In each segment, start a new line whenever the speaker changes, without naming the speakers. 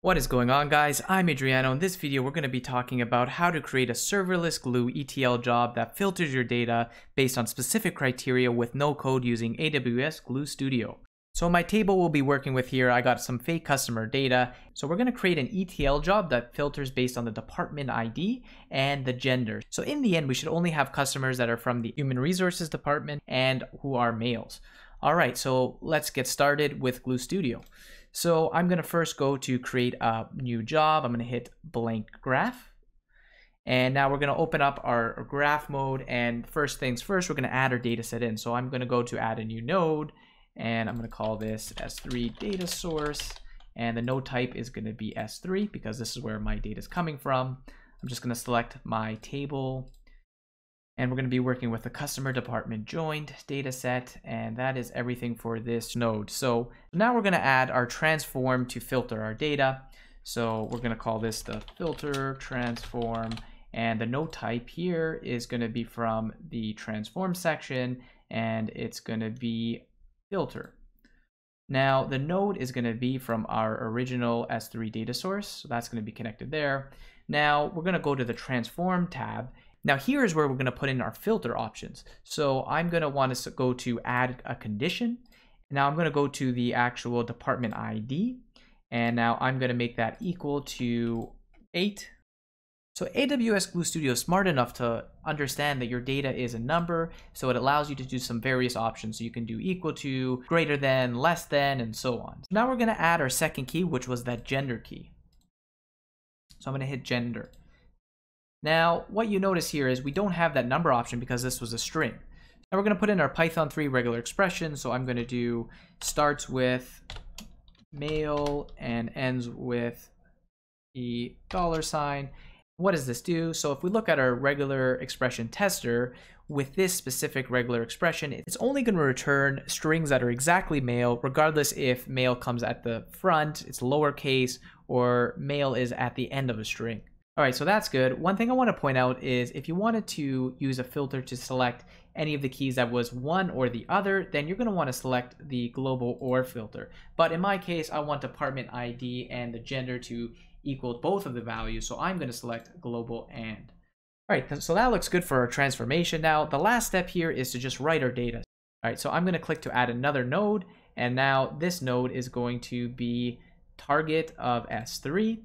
What is going on guys? I'm Adriano. In this video, we're going to be talking about how to create a serverless glue ETL job that filters your data based on specific criteria with no code using AWS Glue Studio. So my table we'll be working with here, I got some fake customer data. So we're going to create an ETL job that filters based on the department ID and the gender. So in the end, we should only have customers that are from the human resources department and who are males. All right, so let's get started with Glue Studio. So I'm going to first go to create a new job. I'm going to hit blank graph. And now we're going to open up our graph mode. And first things first, we're going to add our data set in. So I'm going to go to add a new node. And I'm going to call this S3 data source. And the node type is going to be S3 because this is where my data is coming from. I'm just going to select my table and we're going to be working with the customer department joined data set and that is everything for this node. So now we're going to add our transform to filter our data. So we're going to call this the filter transform. And the node type here is going to be from the transform section and it's going to be filter. Now the node is going to be from our original s3 data source so that's going to be connected there. Now we're going to go to the transform tab now here is where we're going to put in our filter options. So I'm going to want to go to add a condition. Now I'm going to go to the actual department ID. And now I'm going to make that equal to 8. So AWS Glue Studio is smart enough to understand that your data is a number, so it allows you to do some various options. So you can do equal to, greater than, less than, and so on. Now we're going to add our second key, which was that gender key. So I'm going to hit gender. Now, what you notice here is we don't have that number option because this was a string. Now we're going to put in our Python 3 regular expression. So I'm going to do starts with male and ends with the dollar sign. What does this do? So if we look at our regular expression tester, with this specific regular expression, it's only going to return strings that are exactly male, regardless if male comes at the front, it's lowercase, or male is at the end of a string. All right, so that's good. One thing I want to point out is if you wanted to use a filter to select any of the keys that was one or the other, then you're going to want to select the global or filter. But in my case, I want department ID and the gender to equal both of the values, so I'm going to select global and. All right, so that looks good for our transformation. Now, the last step here is to just write our data. All right, so I'm going to click to add another node, and now this node is going to be target of S3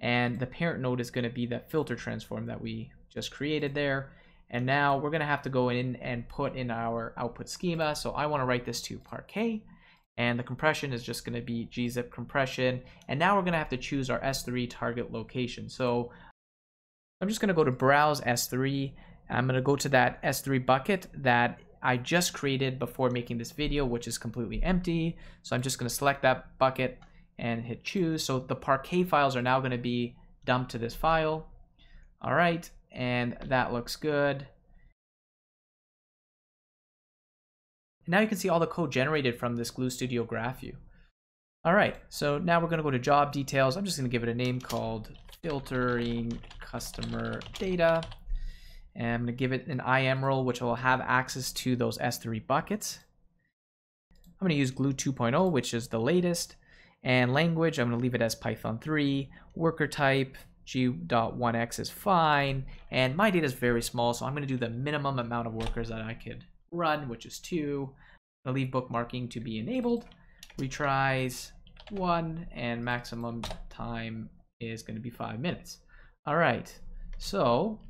and the parent node is going to be the filter transform that we just created there. And now we're going to have to go in and put in our output schema. So I want to write this to Parquet. And the compression is just going to be gzip compression. And now we're going to have to choose our S3 target location. So I'm just going to go to Browse S3. I'm going to go to that S3 bucket that I just created before making this video, which is completely empty. So I'm just going to select that bucket and hit choose. So the Parquet files are now going to be dumped to this file. All right, and that looks good. Now you can see all the code generated from this Glue Studio graph view. All right, so now we're going to go to job details. I'm just going to give it a name called filtering customer data. And I'm going to give it an IAM role, which will have access to those S3 buckets. I'm going to use Glue 2.0, which is the latest. And language, I'm going to leave it as Python 3. Worker type, g.1x is fine. And my data is very small, so I'm going to do the minimum amount of workers that I could run, which is 2. I'll leave bookmarking to be enabled. Retries 1, and maximum time is going to be 5 minutes. All right, so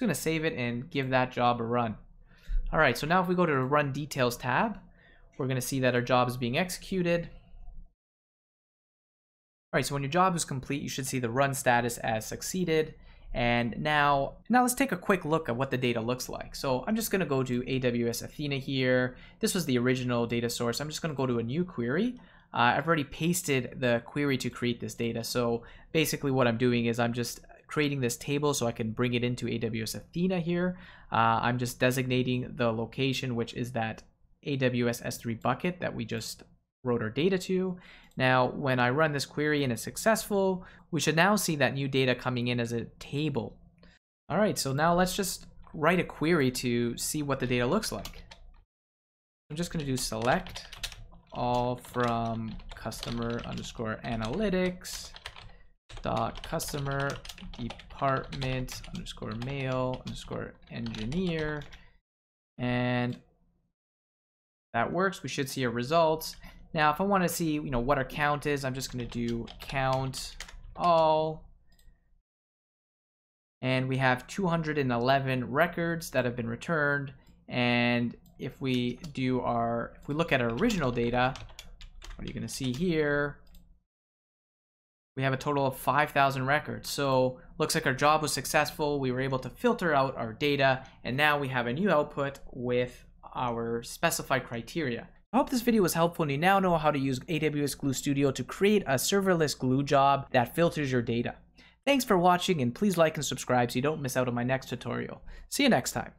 I'm going to save it and give that job a run. All right, so now if we go to the Run Details tab, we're going to see that our job is being executed. So when your job is complete, you should see the run status as succeeded. And now, now let's take a quick look at what the data looks like. So I'm just going to go to AWS Athena here. This was the original data source. I'm just going to go to a new query. Uh, I've already pasted the query to create this data. So basically what I'm doing is I'm just creating this table so I can bring it into AWS Athena here. Uh, I'm just designating the location, which is that AWS S3 bucket that we just wrote our data to. Now, when I run this query and it's successful, we should now see that new data coming in as a table. All right, so now let's just write a query to see what the data looks like. I'm just going to do select all from customer underscore analytics dot customer department underscore mail underscore engineer and that works we should see a result now if I want to see you know what our count is I'm just going to do count all and we have 211 records that have been returned and if we do our if we look at our original data what are you going to see here we have a total of 5,000 records. So looks like our job was successful. We were able to filter out our data and now we have a new output with our specified criteria. I hope this video was helpful and you now know how to use AWS Glue Studio to create a serverless glue job that filters your data. Thanks for watching and please like and subscribe so you don't miss out on my next tutorial. See you next time.